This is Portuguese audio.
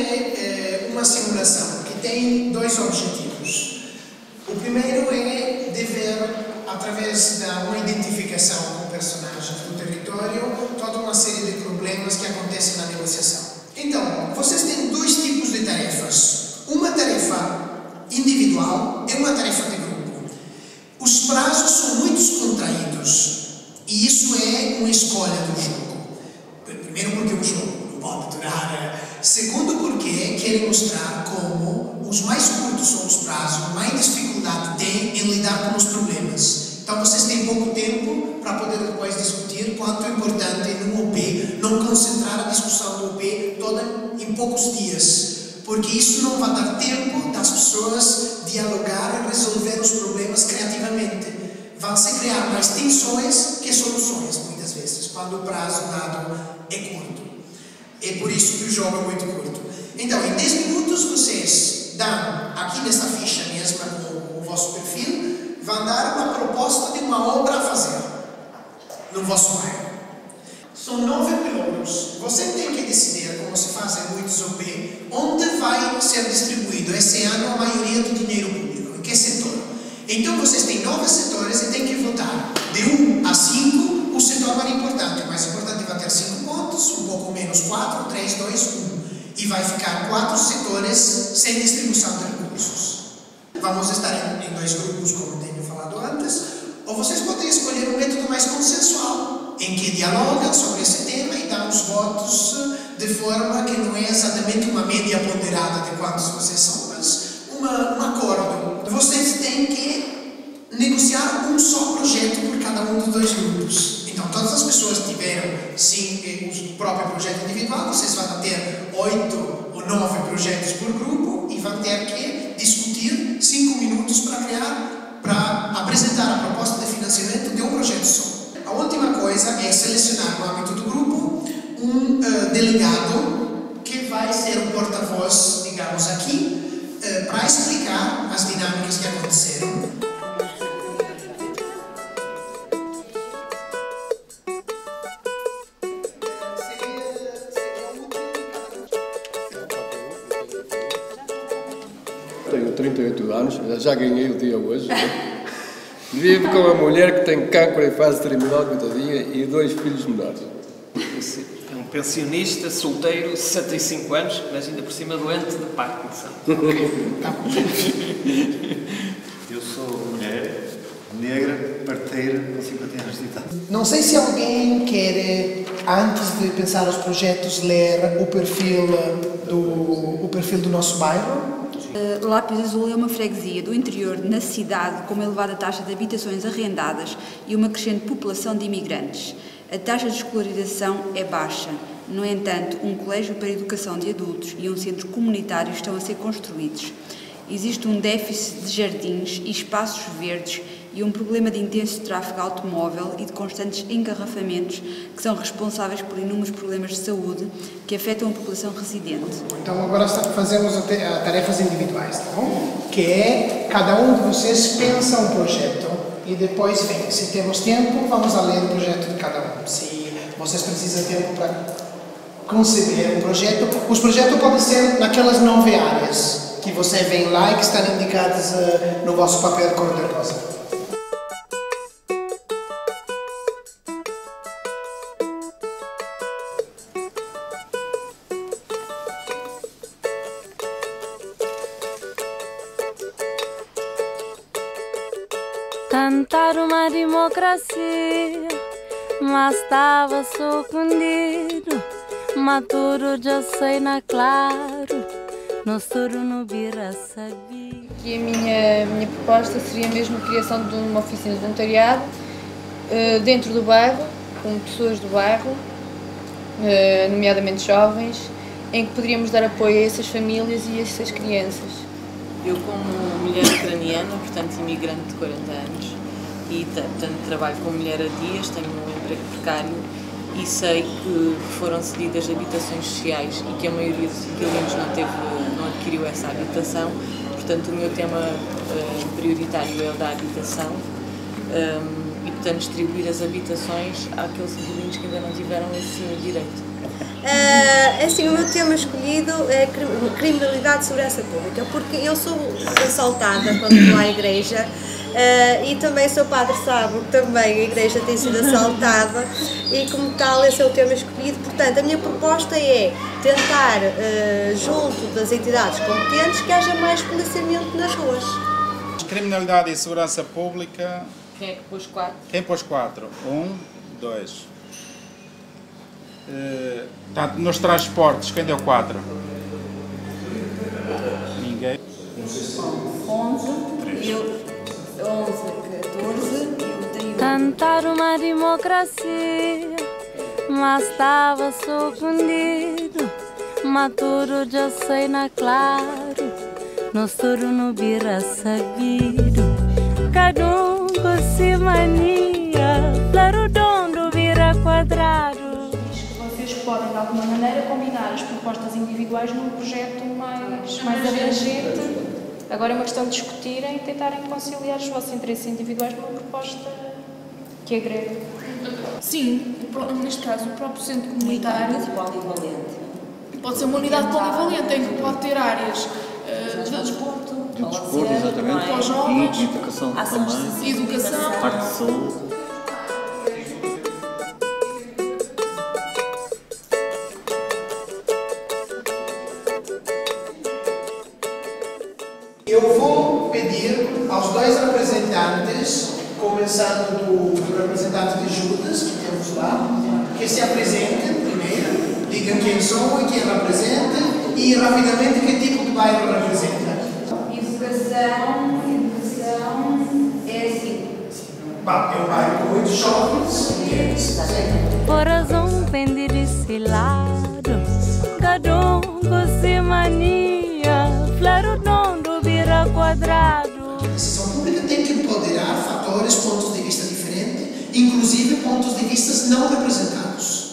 é uma simulação que tem dois objetivos. O primeiro é de ver, através de uma identificação com personagens do território, toda uma série de problemas que acontecem na negociação. Então, vocês têm dois tipos de tarefas. Uma tarefa individual e uma tarefa de grupo. Os prazos são muito contraídos e isso é uma escolha do jogo. Primeiro porque o jogo não pode durar. Segundo mostrar como os mais curtos são os prazos, mais dificuldade tem em lidar com os problemas. Então vocês têm pouco tempo para poder depois discutir quanto é importante no OP não concentrar a discussão do OP toda em poucos dias, porque isso não vai dar tempo das pessoas dialogar e resolver os problemas criativamente. Vão se criar mais tensões que soluções, muitas vezes, quando o prazo dado é curto. É por isso que o jogo é muito curto. Então, em 10 minutos, vocês dão, aqui nesta ficha mesma, com o vosso perfil, vão dar uma proposta de uma obra a fazer no vosso bairro. São nove pilotos. Você tem que decidir, como se faz em muitos OP, onde vai ser distribuído esse ano a maioria do dinheiro público, em que setor. Então vocês têm nove setores e têm que votar de 1 a 5, o setor mais importante. O mais importante vai ter 5 pontos, um pouco menos 4, 3, 2, 1. Vai ficar quatro setores sem distribuição de recursos. Vamos estar em, em dois grupos, como tenho falado antes, ou vocês podem escolher um método mais consensual, em que dialogam sobre esse tema e dão os votos de forma que não é exatamente uma média ponderada de quantos vocês são, mas uma, um acordo. Vocês têm que negociar um só projeto por cada um dos dois grupos. Então, todas as pessoas tiveram, sim, o próprio projeto individual, vocês vão ter oito ou nove projetos por grupo e vão ter que discutir cinco minutos para criar, para apresentar a proposta de financiamento de um projeto só. A última coisa é selecionar no âmbito do grupo um uh, delegado que vai ser o porta-voz, digamos aqui, uh, para explicar as dinâmicas que aconteceram. 38 anos, já ganhei o dia hoje. Né? Vivo com uma mulher que tem cancro em fase terminal, coitadinha, e dois filhos menores. É um pensionista, solteiro, 65 anos, mas ainda por cima doente de Parkinson. Eu sou mulher, negra, parteira, com 50 anos de idade. Não sei se alguém quer, antes de pensar os projetos, ler o perfil do, o perfil do nosso bairro. Uh, Lápis Azul é uma freguesia do interior na cidade com uma elevada taxa de habitações arrendadas e uma crescente população de imigrantes. A taxa de escolarização é baixa. No entanto, um colégio para educação de adultos e um centro comunitário estão a ser construídos. Existe um déficit de jardins e espaços verdes e um problema de intenso tráfego automóvel e de constantes engarrafamentos que são responsáveis por inúmeros problemas de saúde que afetam a população residente. Então agora fazemos tarefas individuais, tá bom? Que é cada um de vocês pensa um projeto e depois vem. Se temos tempo, vamos a ler o projeto de cada um. Se vocês precisam de tempo para conceber um projeto, os projetos podem ser naquelas nove áreas que você vê lá e que estão indicadas uh, no vosso papel cor-de-rosa. Cantar uma democracia, mas estava surpreendido. Maturo já sei na claro, no soro no bira sabia. E a minha, minha proposta seria mesmo a criação de uma oficina de voluntariado uh, dentro do bairro, com pessoas do bairro, uh, nomeadamente jovens, em que poderíamos dar apoio a essas famílias e a essas crianças. Eu, como mulher ucraniana, portanto imigrante de 40 anos, e portanto trabalho como mulher há dias, tenho um emprego precário e sei que foram cedidas habitações sociais e que a maioria dos inquilinos não, teve, não adquiriu essa habitação. Portanto, o meu tema uh, prioritário é o da habitação um, e, portanto, distribuir as habitações àqueles inquilinos que ainda não tiveram esse direito. Uh, assim, o meu tema escolhido é criminalidade e segurança pública, porque eu sou assaltada quando vou à igreja uh, e também sou padre sábado, também a igreja tem sido assaltada e como tal esse é o tema escolhido. Portanto, a minha proposta é tentar, uh, junto das entidades competentes, que haja mais policiamento nas ruas. Criminalidade e segurança pública. Quem é que pôs quatro? Quem pôs quatro? Um, dois. Uh, portanto, nos transportes, quem deu quatro? Ninguém. 11, eu, 11, 14, eu tenho. Cantar uma democracia, mas estava surpreendido. Maturo já sei na claro, nós tudo no vira sabido. Cada um com si mania, claro dondo vira quadrado podem, de alguma maneira, combinar as propostas individuais num projeto mais, mais abrangente. Agora é uma questão de discutirem e tentarem conciliar os vossos interesses individuais numa proposta que agregue. Sim, neste caso, o próprio centro comunitário. polivalente. Pode ser uma unidade polivalente em que pode ter áreas uh, de desporto, de desporto exatamente, para os jovens, educação também, educação, parte de saúde. Eu vou pedir aos dois representantes, começando do, do representante de Judas, que temos lá, que se apresentem primeiro, digam quem são e quem representam e rapidamente que tipo de bairro representa. Educação, educação é assim. Bah, é um bairro com muitos jovens. Coração pende desse lado, cada um com se mania, quadrado. A decisão pública tem que empoderar fatores, pontos de vista diferentes, inclusive pontos de vista não representados.